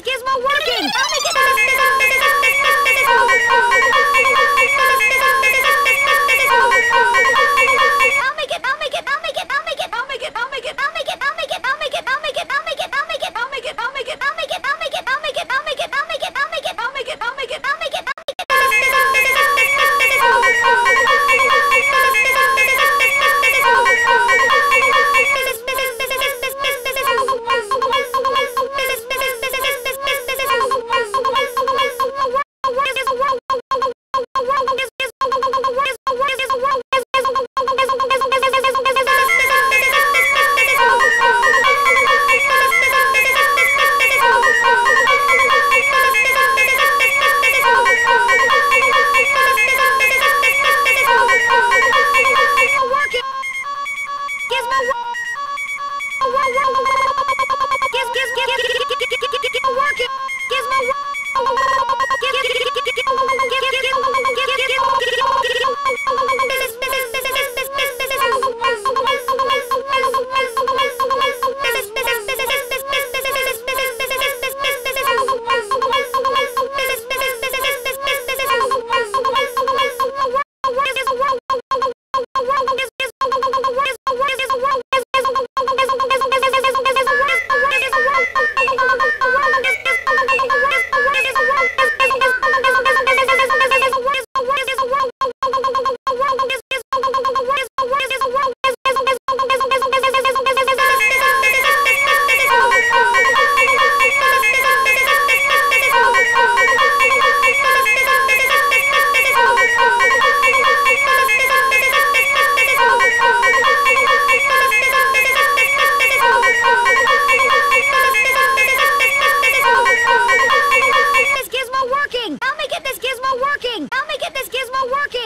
gizmo working! Help me get this, know what?